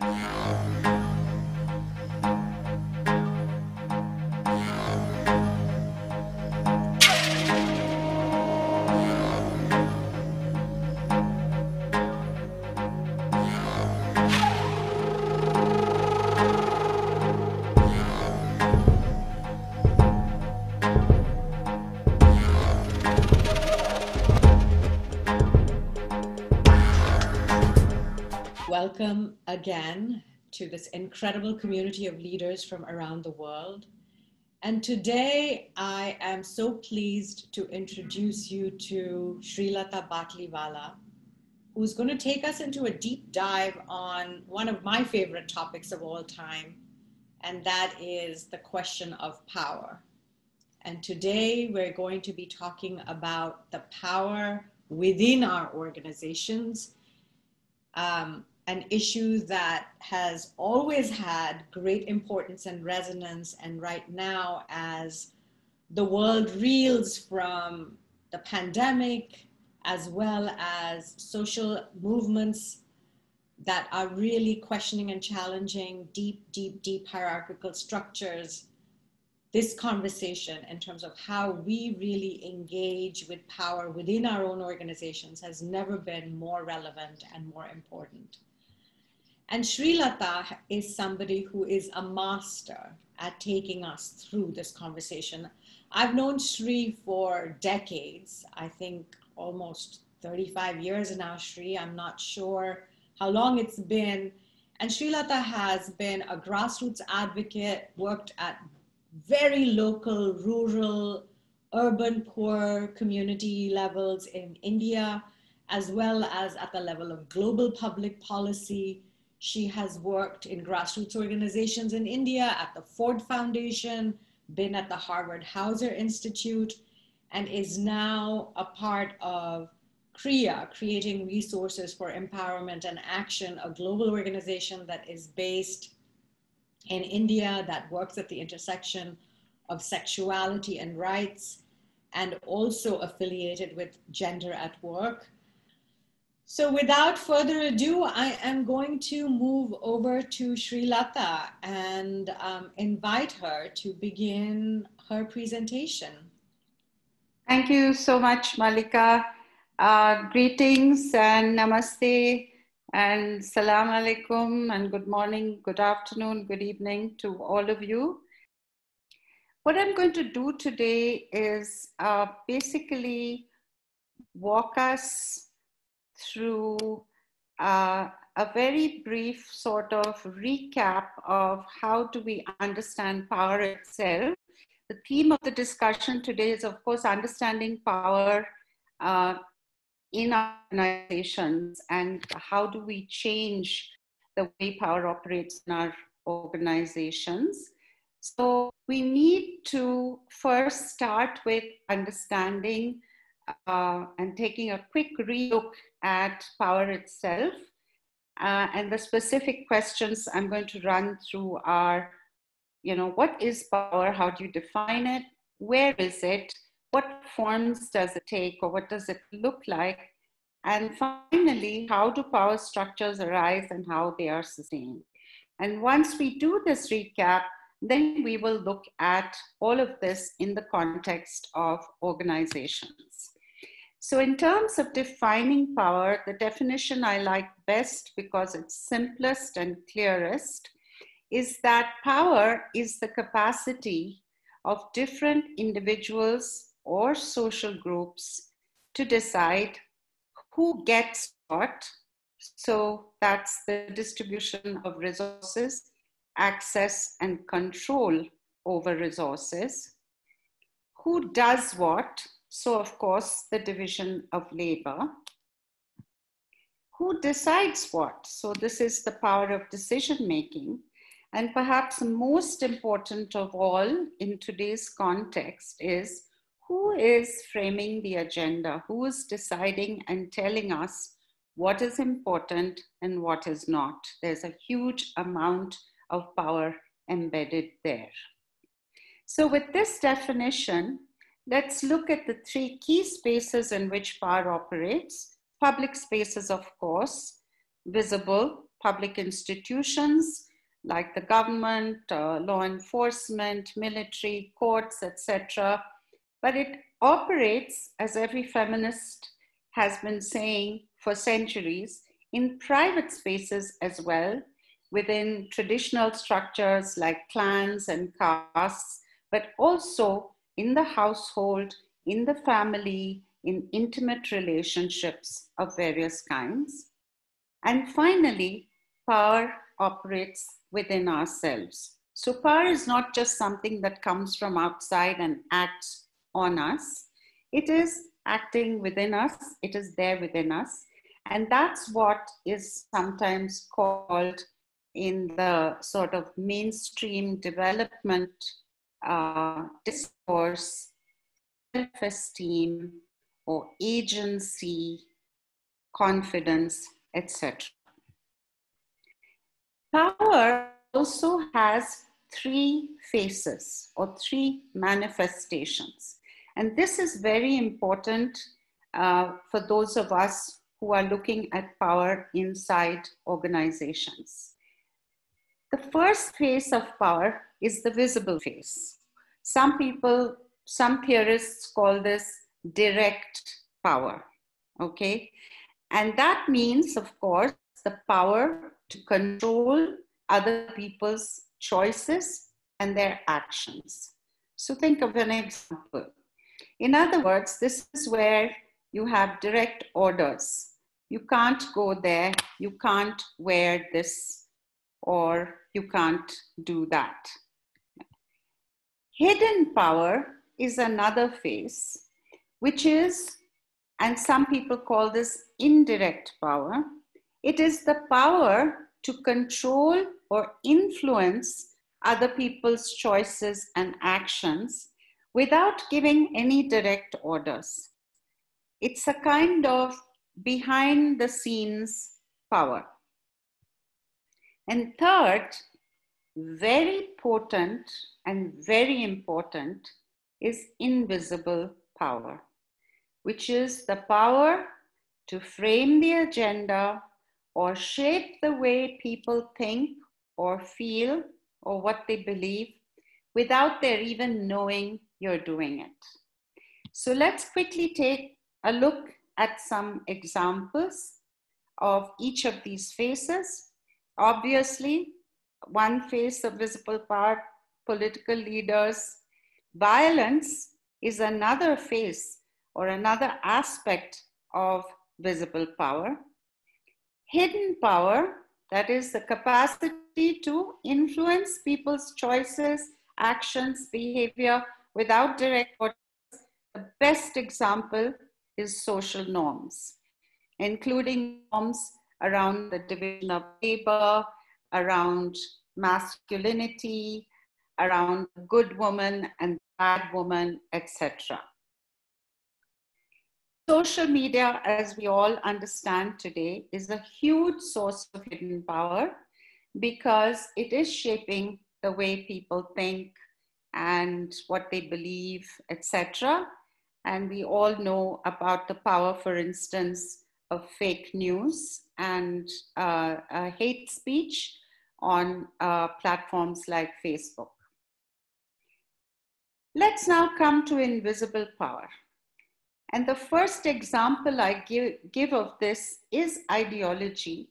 Yeah. Welcome again to this incredible community of leaders from around the world. And today I am so pleased to introduce you to Srilatha Batliwala, who's going to take us into a deep dive on one of my favorite topics of all time, and that is the question of power. And today we're going to be talking about the power within our organizations. Um, an issue that has always had great importance and resonance. And right now, as the world reels from the pandemic, as well as social movements that are really questioning and challenging deep, deep, deep hierarchical structures, this conversation in terms of how we really engage with power within our own organizations has never been more relevant and more important. And Srilatha is somebody who is a master at taking us through this conversation. I've known Sri for decades, I think almost 35 years now, Sri. I'm not sure how long it's been. And Srilatha has been a grassroots advocate, worked at very local, rural, urban, poor community levels in India, as well as at the level of global public policy she has worked in grassroots organizations in India at the Ford Foundation, been at the Harvard Hauser Institute, and is now a part of CREA, Creating Resources for Empowerment and Action, a global organization that is based in India that works at the intersection of sexuality and rights, and also affiliated with Gender at Work. So without further ado, I am going to move over to Srilatha and um, invite her to begin her presentation. Thank you so much, Mallika. Uh, greetings and namaste and salam alaikum and good morning, good afternoon, good evening to all of you. What I'm going to do today is uh, basically walk us through uh, a very brief sort of recap of how do we understand power itself. The theme of the discussion today is, of course, understanding power uh, in organizations and how do we change the way power operates in our organizations. So we need to first start with understanding uh, and taking a quick relook at power itself. Uh, and the specific questions I'm going to run through are, you know, what is power? How do you define it? Where is it? What forms does it take or what does it look like? And finally, how do power structures arise and how they are sustained? And once we do this recap, then we will look at all of this in the context of organizations. So, in terms of defining power, the definition I like best because it's simplest and clearest is that power is the capacity of different individuals or social groups to decide who gets what. So, that's the distribution of resources, access, and control over resources. Who does what? So, of course, the division of labor. Who decides what? So, this is the power of decision making. And perhaps most important of all in today's context is who is framing the agenda? Who is deciding and telling us what is important and what is not? There's a huge amount of power embedded there. So, with this definition, Let's look at the three key spaces in which power operates. Public spaces, of course, visible, public institutions like the government, uh, law enforcement, military, courts, etc. But it operates, as every feminist has been saying for centuries, in private spaces as well, within traditional structures like clans and castes, but also in the household, in the family, in intimate relationships of various kinds. And finally, power operates within ourselves. So, power is not just something that comes from outside and acts on us, it is acting within us, it is there within us. And that's what is sometimes called in the sort of mainstream development uh, discourse, self esteem, or agency, confidence, etc. Power also has three faces or three manifestations. And this is very important uh, for those of us who are looking at power inside organizations. The first face of power is the visible face. Some people, some theorists call this direct power. Okay. And that means, of course, the power to control other people's choices and their actions. So think of an example. In other words, this is where you have direct orders. You can't go there, you can't wear this, or you can't do that. Hidden power is another phase, which is, and some people call this indirect power. It is the power to control or influence other people's choices and actions without giving any direct orders. It's a kind of behind the scenes power. And third, very potent and very important is invisible power, which is the power to frame the agenda or shape the way people think or feel or what they believe without their even knowing you're doing it. So let's quickly take a look at some examples of each of these faces. Obviously, one face of visible power, political leaders. Violence is another face or another aspect of visible power. Hidden power, that is the capacity to influence people's choices, actions, behavior without direct orders. The best example is social norms, including norms around the division of labor, around masculinity, around good woman and bad woman, etc. Social media, as we all understand today, is a huge source of hidden power because it is shaping the way people think and what they believe, etc. And we all know about the power, for instance, of fake news and uh, uh, hate speech on uh, platforms like Facebook. Let's now come to invisible power. And the first example I give, give of this is ideology,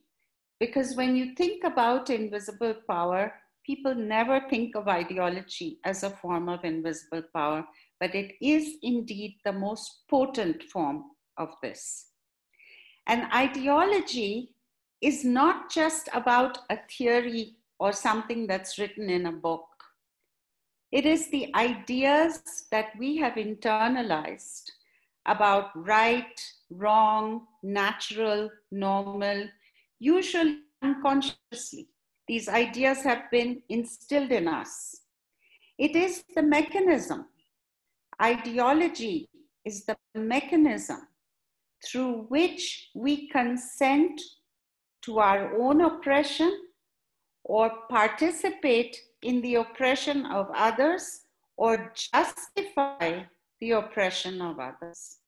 because when you think about invisible power, people never think of ideology as a form of invisible power, but it is indeed the most potent form of this. And ideology is not just about a theory or something that's written in a book. It is the ideas that we have internalized about right, wrong, natural, normal, usually unconsciously. These ideas have been instilled in us. It is the mechanism. Ideology is the mechanism through which we consent to our own oppression or participate in the oppression of others or justify the oppression of others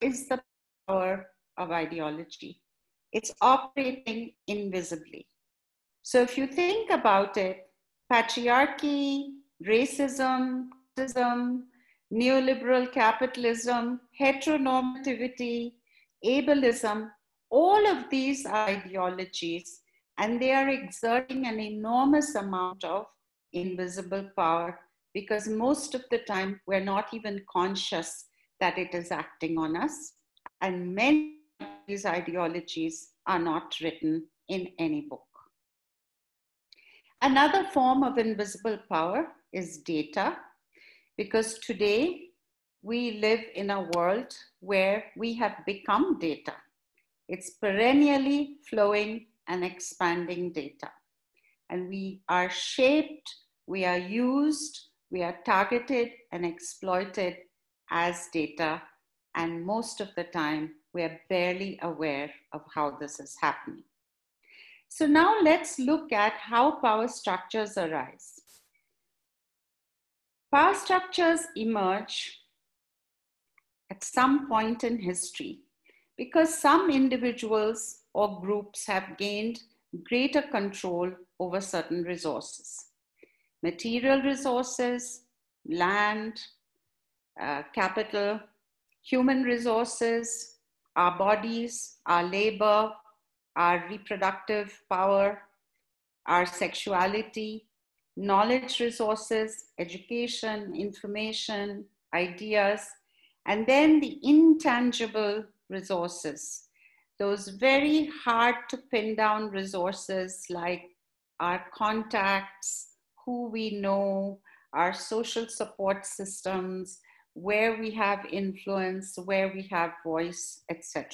is the power of ideology. it's operating invisibly. So if you think about it, patriarchy, racism, racism neoliberal capitalism, heteronormativity, ableism, all of these ideologies, and they are exerting an enormous amount of invisible power because most of the time we're not even conscious that it is acting on us. And many of these ideologies are not written in any book. Another form of invisible power is data, because today we live in a world where we have become data. It's perennially flowing and expanding data. And we are shaped, we are used, we are targeted and exploited as data. And most of the time, we are barely aware of how this is happening. So now let's look at how power structures arise. Power structures emerge at some point in history because some individuals or groups have gained greater control over certain resources. Material resources, land, uh, capital, human resources, our bodies, our labor, our reproductive power, our sexuality, knowledge resources, education, information, ideas, and then the intangible resources, those very hard to pin down resources like our contacts, who we know, our social support systems, where we have influence, where we have voice, etc.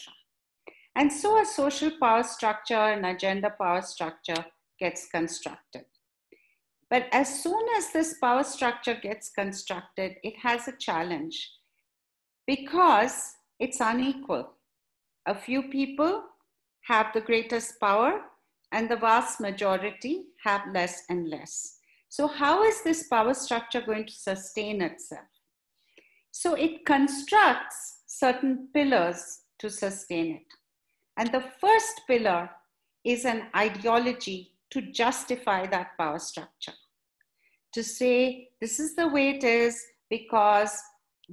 And so a social power structure and agenda power structure gets constructed. But as soon as this power structure gets constructed, it has a challenge because it's unequal. A few people have the greatest power, and the vast majority have less and less. So, how is this power structure going to sustain itself? So, it constructs certain pillars to sustain it. And the first pillar is an ideology to justify that power structure to say this is the way it is because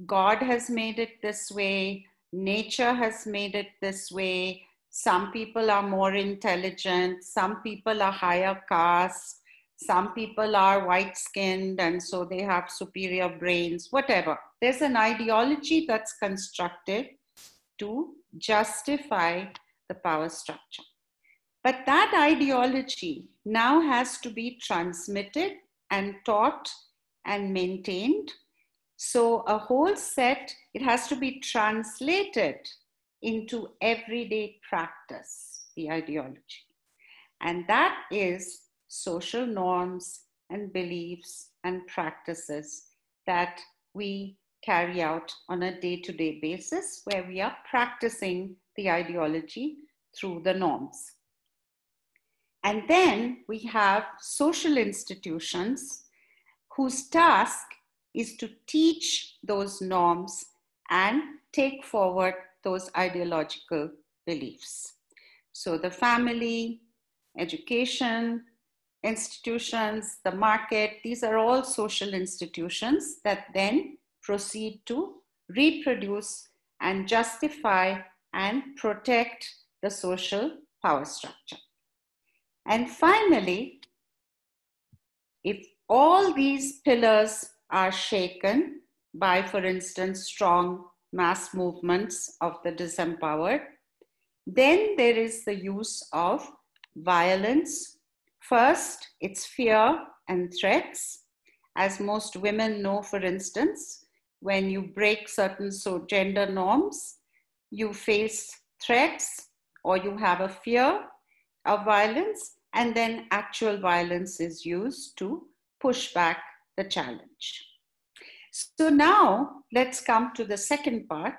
God has made it this way, nature has made it this way. Some people are more intelligent, some people are higher caste, some people are white skinned and so they have superior brains, whatever. There's an ideology that's constructed to justify the power structure. But that ideology now has to be transmitted and taught and maintained. So, a whole set, it has to be translated into everyday practice, the ideology. And that is social norms and beliefs and practices that we carry out on a day to day basis, where we are practicing the ideology through the norms. And then we have social institutions whose task is to teach those norms and take forward those ideological beliefs. So the family, education, institutions, the market, these are all social institutions that then proceed to reproduce and justify and protect the social power structure. And finally, if all these pillars are shaken by, for instance, strong mass movements of the disempowered, then there is the use of violence. First, it's fear and threats. As most women know, for instance, when you break certain so gender norms, you face threats or you have a fear of violence, and then actual violence is used to push back the challenge. So now let's come to the second part,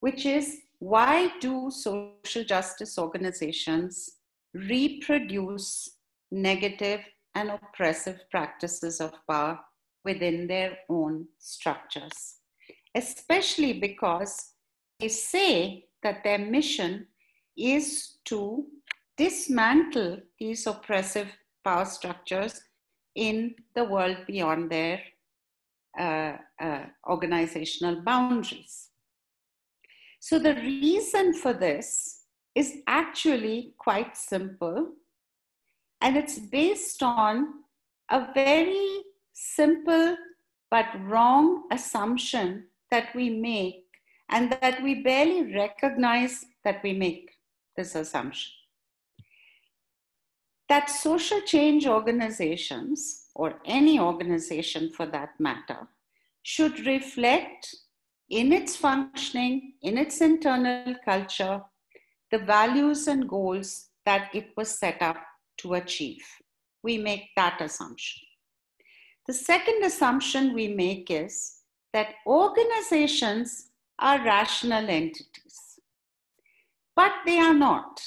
which is why do social justice organizations reproduce negative and oppressive practices of power within their own structures? Especially because they say that their mission is to dismantle these oppressive power structures in the world beyond their uh, uh, organizational boundaries. So, the reason for this is actually quite simple, and it's based on a very simple but wrong assumption that we make, and that we barely recognize that we make this assumption that social change organizations, or any organization for that matter, should reflect in its functioning, in its internal culture, the values and goals that it was set up to achieve. We make that assumption. The second assumption we make is that organizations are rational entities, but they are not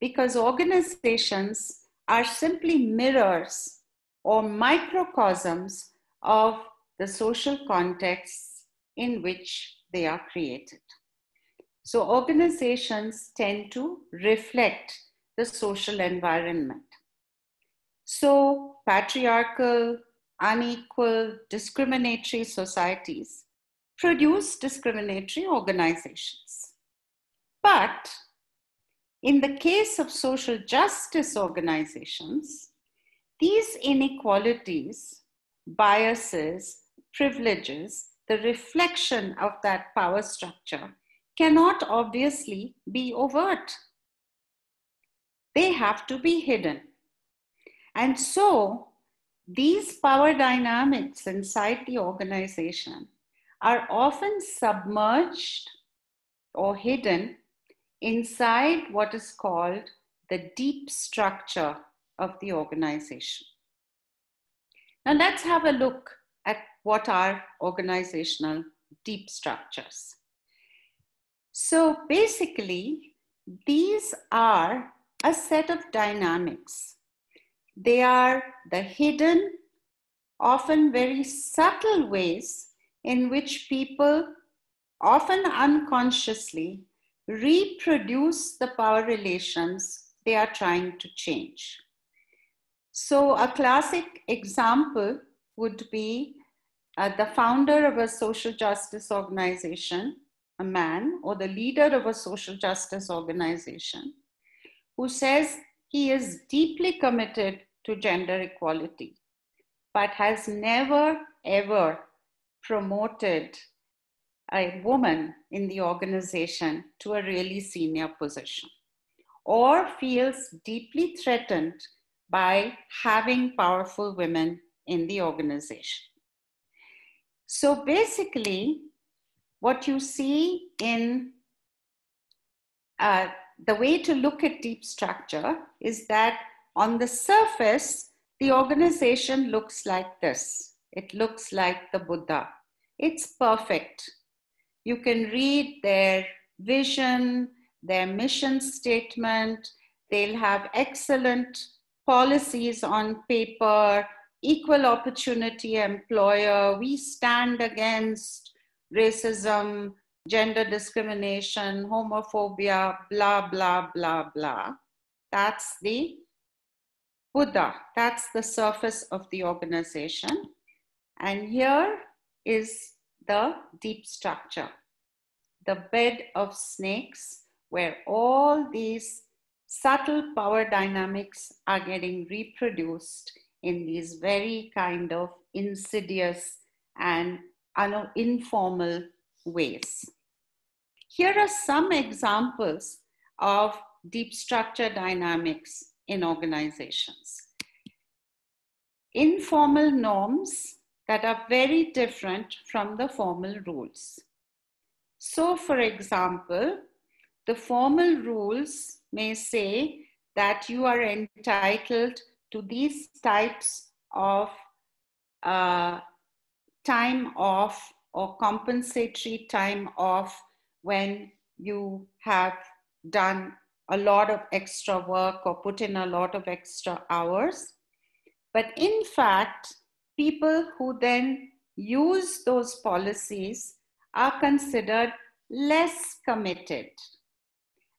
because organizations are simply mirrors or microcosms of the social contexts in which they are created. So, organizations tend to reflect the social environment. So, patriarchal, unequal, discriminatory societies produce discriminatory organizations. But in the case of social justice organizations, these inequalities, biases, privileges, the reflection of that power structure cannot obviously be overt. They have to be hidden. And so, these power dynamics inside the organization are often submerged or hidden inside what is called the deep structure of the organization. Now let's have a look at what are organizational deep structures. So basically, these are a set of dynamics. They are the hidden, often very subtle ways in which people, often unconsciously, reproduce the power relations they are trying to change. So, a classic example would be uh, the founder of a social justice organization, a man, or the leader of a social justice organization, who says he is deeply committed to gender equality, but has never ever promoted a woman in the organization to a really senior position or feels deeply threatened by having powerful women in the organization. So basically, what you see in uh, the way to look at deep structure is that on the surface, the organization looks like this. It looks like the Buddha. It's perfect. You can read their vision, their mission statement. They'll have excellent policies on paper, equal opportunity employer. We stand against racism, gender discrimination, homophobia, blah, blah, blah, blah. That's the Buddha. That's the surface of the organization. And here is the deep structure, the bed of snakes, where all these subtle power dynamics are getting reproduced in these very kind of insidious and informal ways. Here are some examples of deep structure dynamics in organizations. Informal norms that are very different from the formal rules. So, for example, the formal rules may say that you are entitled to these types of uh, time off or compensatory time off when you have done a lot of extra work or put in a lot of extra hours. But in fact, people who then use those policies are considered less committed.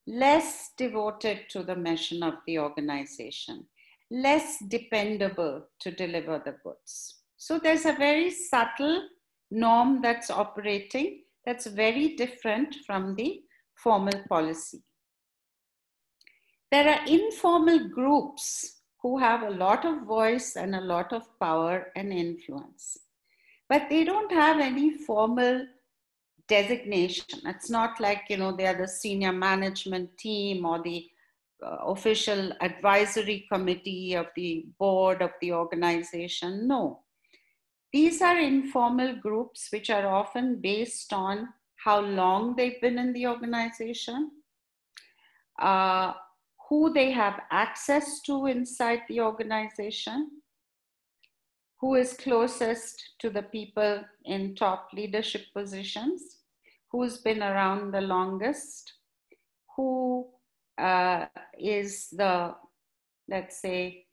less devoted to the mission of the organization, less dependable to deliver the goods. So there's a very subtle norm that's operating that's very different from the formal policy. There are informal groups who have a lot of voice and a lot of power and influence, but they don't have any formal designation. It's not like, you know, they are the senior management team or the uh, official advisory committee of the board of the organization. No. These are informal groups which are often based on how long they've been in the organization, uh, who they have access to inside the organization, who is closest to the people in top leadership positions, who's been around the longest, who uh, is the, let's say,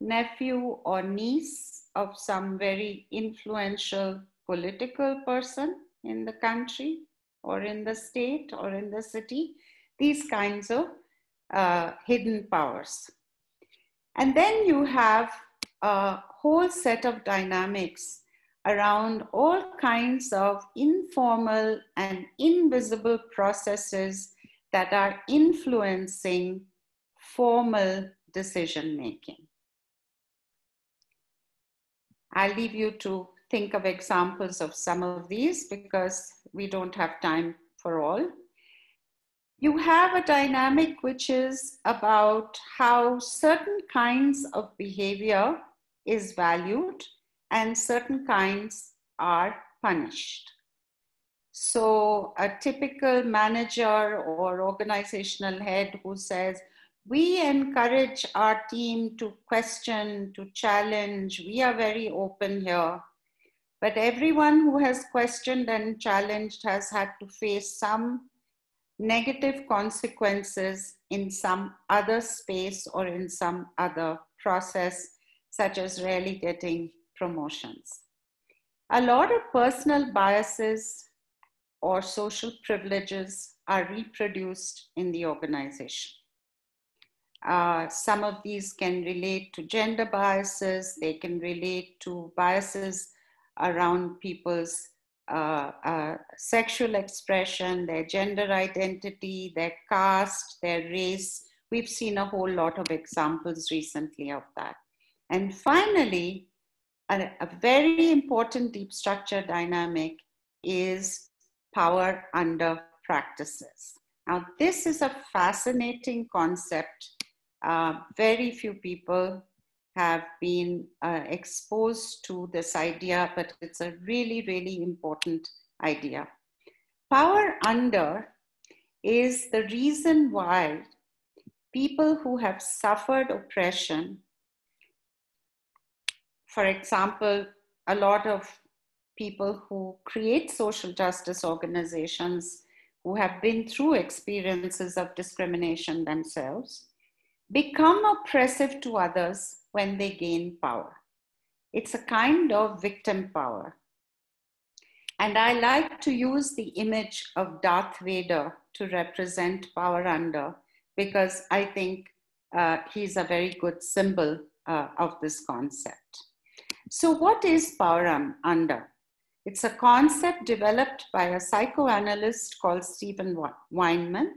nephew or niece of some very influential political person in the country or in the state or in the city, these kinds of uh, hidden powers. And then you have a whole set of dynamics around all kinds of informal and invisible processes that are influencing formal decision making. I'll leave you to think of examples of some of these because we don't have time for all. You have a dynamic which is about how certain kinds of behavior is valued and certain kinds are punished. So, a typical manager or organizational head who says, We encourage our team to question, to challenge, we are very open here. But everyone who has questioned and challenged has had to face some negative consequences in some other space or in some other process, such as rarely getting promotions. A lot of personal biases or social privileges are reproduced in the organization. Uh, some of these can relate to gender biases, they can relate to biases around people's uh, uh, sexual expression, their gender identity, their caste, their race. We've seen a whole lot of examples recently of that. And finally, a, a very important deep structure dynamic is power under practices. Now, this is a fascinating concept. Uh, very few people have been uh, exposed to this idea, but it's a really, really important idea. Power under is the reason why people who have suffered oppression, for example, a lot of people who create social justice organizations who have been through experiences of discrimination themselves become oppressive to others when they gain power. It's a kind of victim power. And I like to use the image of Darth Vader to represent power under because I think uh, he's a very good symbol uh, of this concept. So, what is power under? It's a concept developed by a psychoanalyst called Steven Wineman,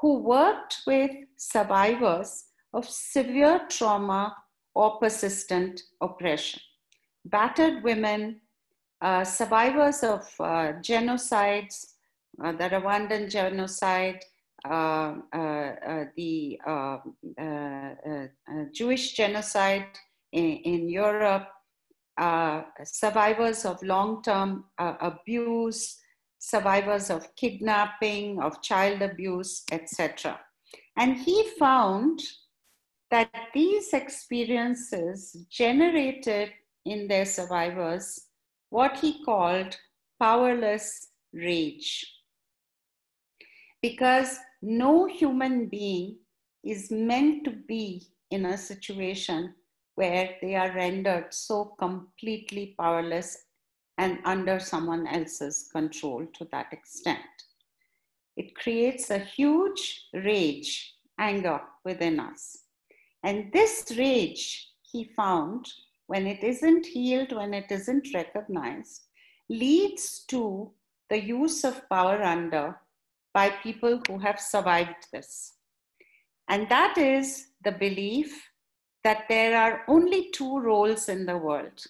who worked with survivors of severe trauma or persistent oppression. Battered women, uh, survivors of uh, genocides, uh, the Rwandan genocide, uh, uh, uh, the Jewish genocide in, in Europe, survivors of long term abuse, survivors of kidnapping, of child abuse, etc. And he found that these experiences generated in their survivors what he called powerless rage. Because no human being is meant to be in a situation where they are rendered so completely powerless and under someone else's control to that extent. it creates a huge rage, anger within us. And this rage, he found, when it isn't healed, when it isn't recognized, leads to the use of power under by people who have survived this. And that is the belief that there are only two roles in the world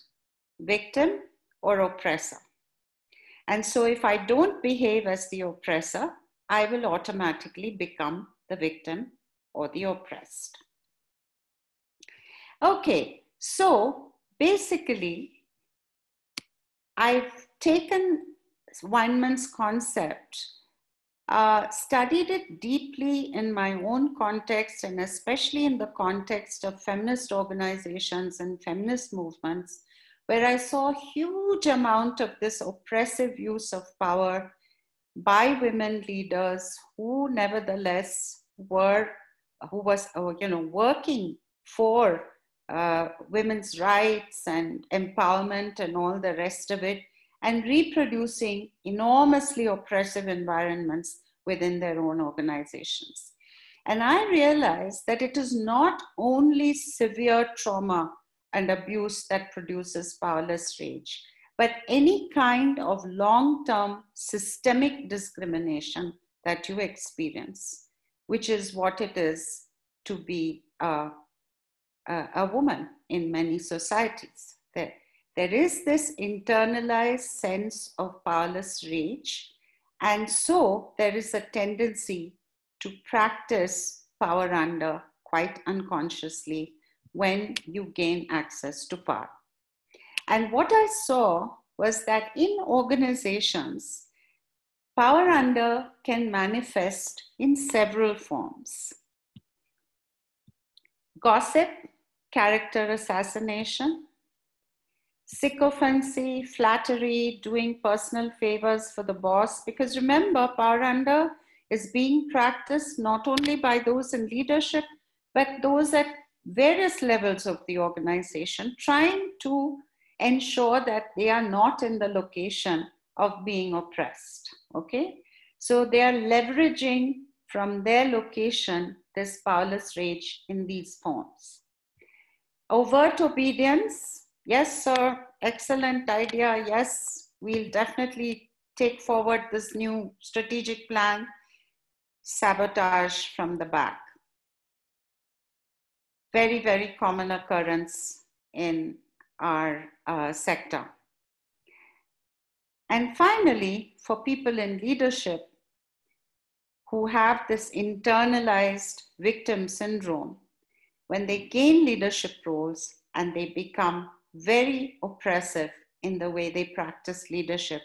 victim or oppressor. And so if I don't behave as the oppressor, I will automatically become the victim or the oppressed. Okay, so basically, I've taken Wineman's concept, uh, studied it deeply in my own context, and especially in the context of feminist organizations and feminist movements, where I saw a huge amount of this oppressive use of power by women leaders who nevertheless were who was uh, you know working for uh, women's rights and empowerment and all the rest of it and reproducing enormously oppressive environments within their own organizations. And i realized that it is not only severe trauma and abuse that produces powerless rage but any kind of long term systemic discrimination that you experience, which is what it is to be a, a, a woman in many societies. There, there is this internalized sense of powerless rage, and so there is a tendency to practice power under quite unconsciously when you gain access to power. And what I saw was that in organizations, power under can manifest in several forms gossip, character assassination, sycophancy, flattery, doing personal favors for the boss. Because remember, power under is being practiced not only by those in leadership, but those at various levels of the organization, trying to ensure that they are not in the location of being oppressed. Okay? So they are leveraging from their location this powerless rage in these forms. Overt obedience, yes, sir, excellent idea. Yes, we'll definitely take forward this new strategic plan. Sabotage from the back. Very, very common occurrence in our uh, sector. And finally, for people in leadership who have this internalized victim syndrome, when they gain leadership roles and they become very oppressive in the way they practice leadership,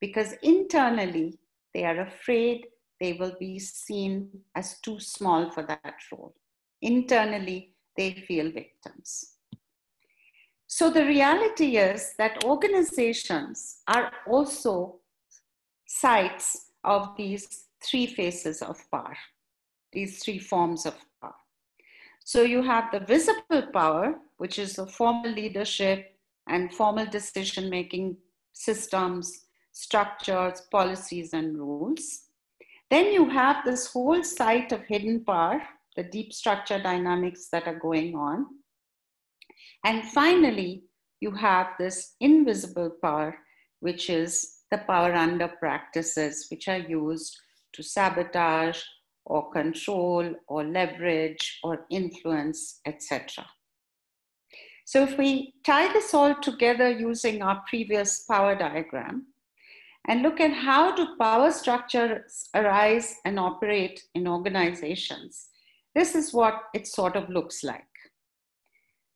because internally they are afraid they will be seen as too small for that role. Internally, they feel victims. So the reality is that organizations are also sites of these three faces of power, these three forms of power. So you have the visible power, which is the formal leadership and formal decision making systems, structures, policies, and rules. Then you have this whole site of hidden power, the deep structure dynamics that are going on. And finally, you have this invisible power, which is the power under practices, which are used to sabotage or control or leverage or influence, etc. So if we tie this all together using our previous power diagram and look at how do power structures arise and operate in organizations, this is what it sort of looks like.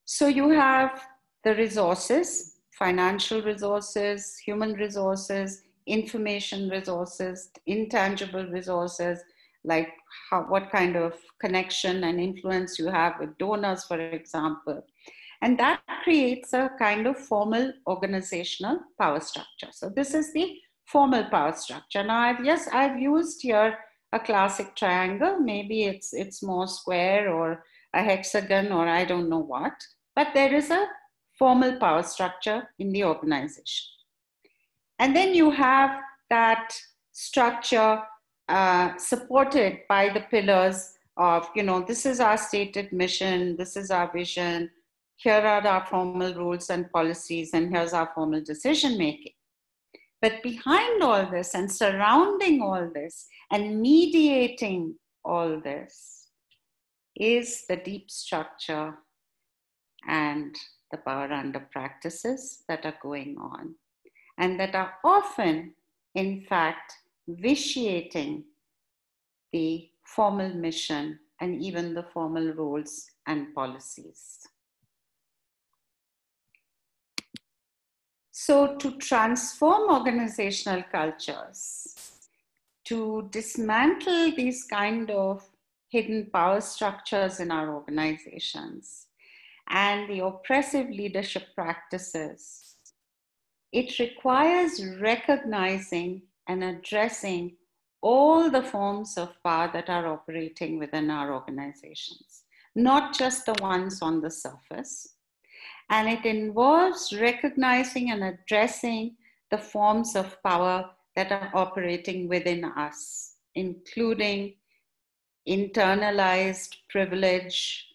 So you have the resources, financial resources, human resources, information resources, intangible resources, like how, what kind of connection and influence you have with donors, for example. And that creates a kind of formal organizational power structure. So this is the formal power structure. Now, I've, yes, I've used here a classic triangle. Maybe it's, it's more square or a hexagon or I don't know what but there is a formal power structure in the organization. And then you have that structure uh, supported by the pillars of, you know, this is our stated mission, this is our vision, here are our formal rules and policies, and here's our formal decision making. But behind all this and surrounding all this and mediating all this is the deep structure and the power under practices that are going on and that are often, in fact, vitiating the formal mission and even the formal rules and policies. So, to transform organizational cultures, to dismantle these kind of hidden power structures in our organizations and the oppressive leadership practices, it requires recognizing and addressing all the forms of power that are operating within our organizations, not just the ones on the surface. And it involves recognizing and addressing the forms of power that are operating within us, including internalized privilege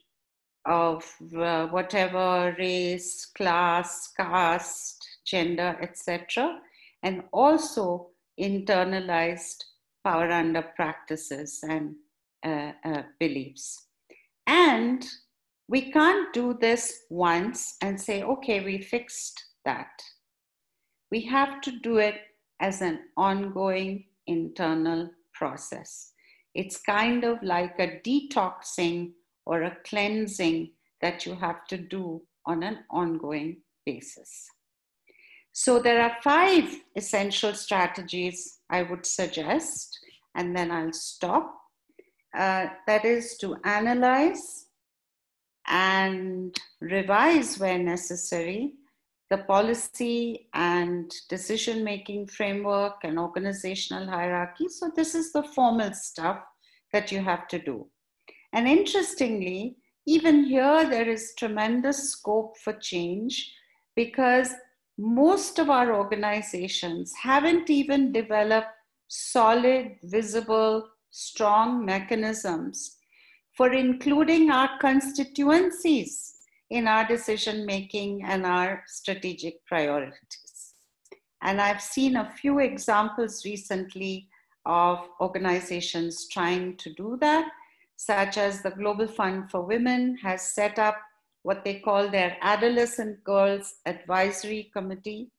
of uh, whatever race, class, caste, gender, etc., and also internalized power under practices and uh, uh, beliefs. And we can't do this once and say, okay, we fixed that. We have to do it as an ongoing internal process. It's kind of like a detoxing or a cleansing that you have to do on an ongoing basis. So, there are five essential strategies I would suggest, and then I'll stop. Uh, that is to analyze and revise where necessary the policy and decision making framework and organizational hierarchy. So, this is the formal stuff that you have to do. And interestingly, even here, there is tremendous scope for change because most of our organizations haven't even developed solid, visible, strong mechanisms for including our constituencies in our decision making and our strategic priorities. And I've seen a few examples recently of organizations trying to do that, such as the Global Fund for Women has set up what they call their Adolescent Girls Advisory Committee.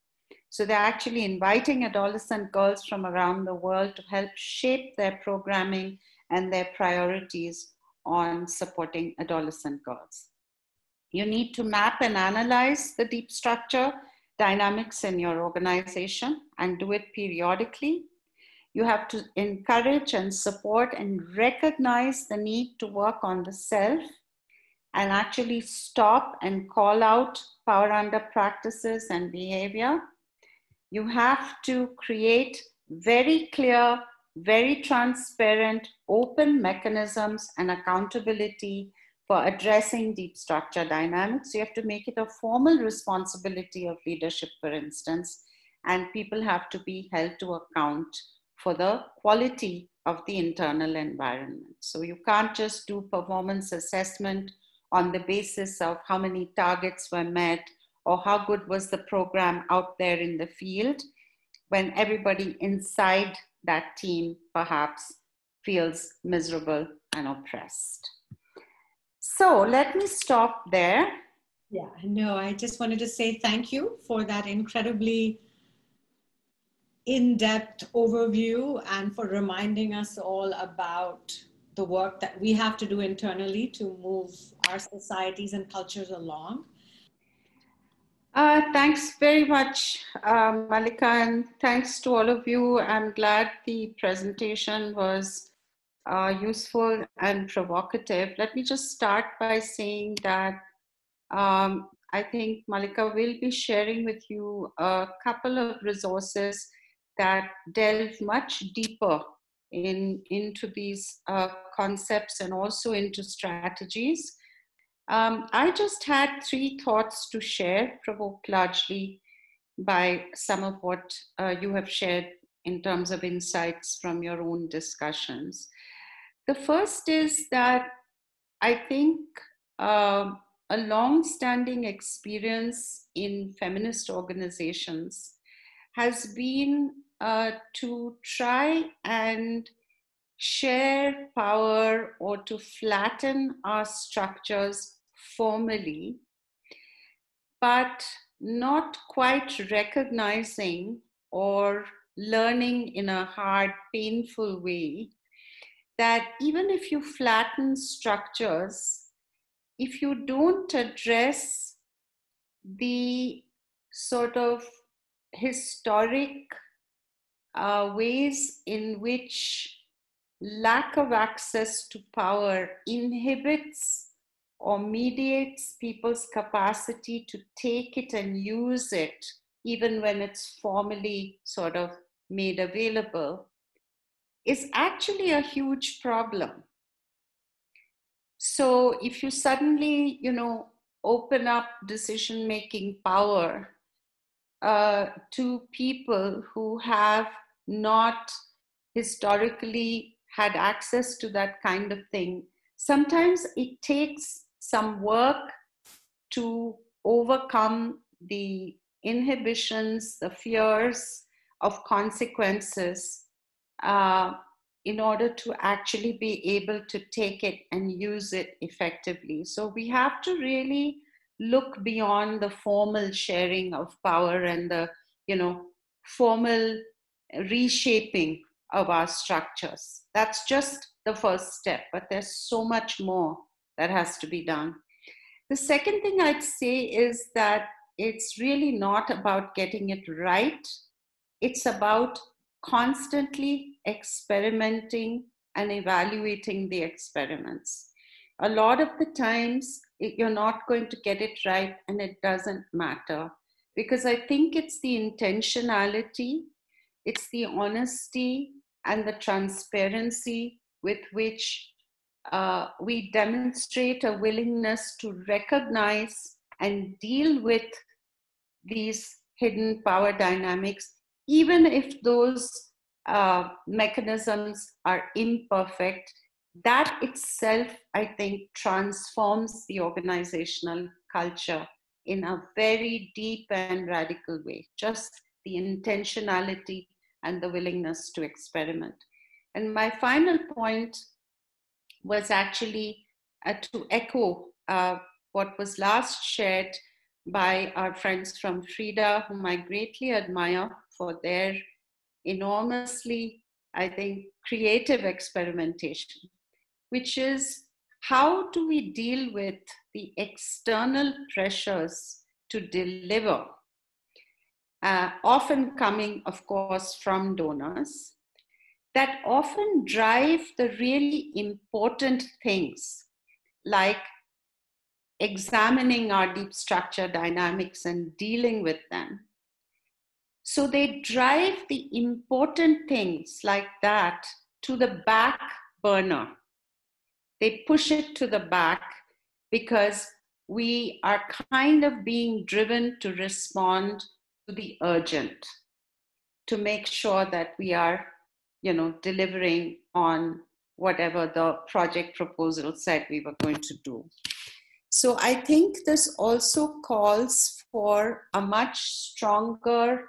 So they're actually inviting adolescent girls from around the world to help shape their programming and their priorities on supporting adolescent girls. You need to map and analyze the deep structure dynamics in your organization and do it periodically. You have to encourage and support and recognize the need to work on the self and actually stop and call out power under practices and behavior. You have to create very clear, very transparent, open mechanisms and accountability for addressing deep structure dynamics. You have to make it a formal responsibility of leadership, for instance, and people have to be held to account for the quality of the internal environment. So you can't just do performance assessment on the basis of how many targets were met or how good was the program out there in the field when everybody inside that team perhaps feels miserable and oppressed. So let me stop there. Yeah, no, I just wanted to say thank you for that incredibly in depth overview and for reminding us all about the work that we have to do internally to move our societies and cultures along. Uh, thanks very much, uh, Mallika, and thanks to all of you. I'm glad the presentation was uh, useful and provocative. Let me just start by saying that um, I think Mallika will be sharing with you a couple of resources that delve much deeper in, into these uh, concepts and also into strategies. Um, I just had three thoughts to share, provoked largely by some of what uh, you have shared in terms of insights from your own discussions. The first is that I think uh, a long standing experience in feminist organizations has been uh, to try and share power or to flatten our structures formally, but not quite recognizing or learning in a hard, painful way that even if you flatten structures, if you don't address the sort of historic uh, ways in which lack of access to power inhibits or mediates people's capacity to take it and use it, even when it's formally sort of made available, is actually a huge problem. So if you suddenly, you know, open up decision making power uh, to people who have not historically had access to that kind of thing, sometimes it takes some work to overcome the inhibitions, the fears of consequences uh, in order to actually be able to take it and use it effectively. So we have to really look beyond the formal sharing of power and the, you know, formal reshaping of our structures. That's just the first step, but there's so much more that has to be done. The second thing I'd say is that it's really not about getting it right, it's about constantly experimenting and evaluating the experiments. A lot of the times, you're not going to get it right, and it doesn't matter because I think it's the intentionality, it's the honesty, and the transparency with which uh, we demonstrate a willingness to recognize and deal with these hidden power dynamics, even if those uh, mechanisms are imperfect. That itself, I think, transforms the organizational culture in a very deep and radical way. Just the intentionality and the willingness to experiment. And my final point was actually uh, to echo uh, what was last shared by our friends from Frida, whom I greatly admire for their enormously, I think, creative experimentation, which is how do we deal with the external pressures to deliver, uh, often coming, of course, from donors, that often drive the really important things like examining our deep structure dynamics and dealing with them. So they drive the important things like that to the back burner. They push it to the back because we are kind of being driven to respond the urgent, to make sure that we are you know, delivering on whatever the project proposal said we were going to do. So I think this also calls for a much stronger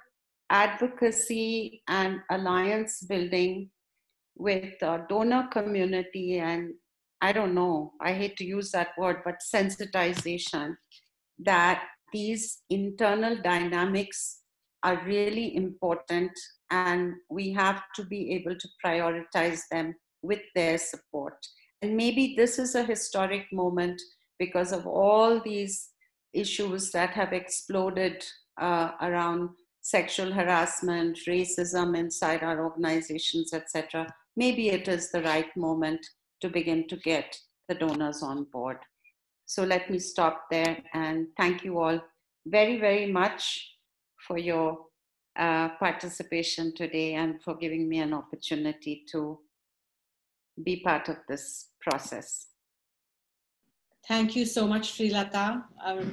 advocacy and alliance building with the donor community and I don't know, I hate to use that word, but sensitization that these internal dynamics are really important and we have to be able to prioritize them with their support. And maybe this is a historic moment because of all these issues that have exploded uh, around sexual harassment, racism inside our organizations, etc. Maybe it is the right moment to begin to get the donors on board. So let me stop there and thank you all very, very much for your uh, participation today and for giving me an opportunity to be part of this process. Thank you so much, Srilatha. A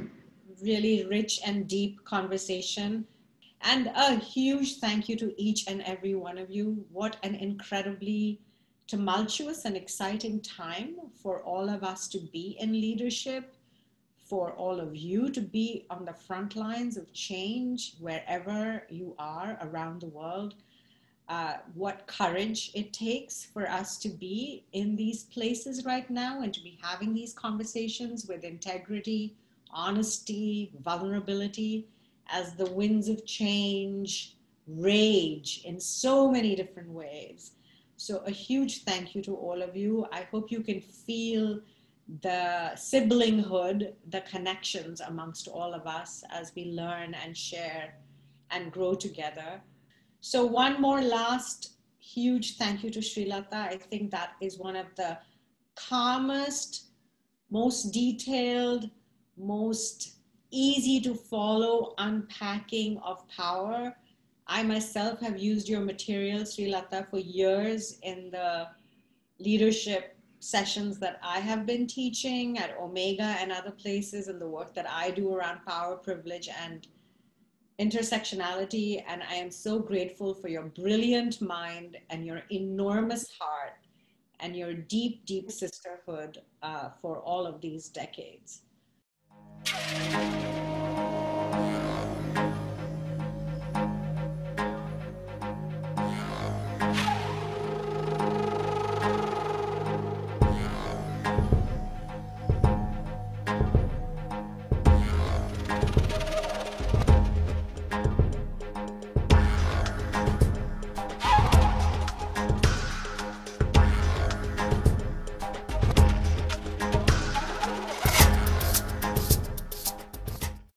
really rich and deep conversation. And a huge thank you to each and every one of you. What an incredibly tumultuous and exciting time for all of us to be in leadership, for all of you to be on the front lines of change wherever you are around the world. Uh, what courage it takes for us to be in these places right now and to be having these conversations with integrity, honesty, vulnerability as the winds of change rage in so many different ways. So, a huge thank you to all of you. I hope you can feel the siblinghood, the connections amongst all of us as we learn and share and grow together. So, one more last huge thank you to Srilatha. I think that is one of the calmest, most detailed, most easy to follow unpacking of power. I myself have used your material, Srilatha, for years in the leadership sessions that I have been teaching at Omega and other places, and the work that I do around power, privilege, and intersectionality. And I am so grateful for your brilliant mind and your enormous heart and your deep, deep sisterhood uh, for all of these decades.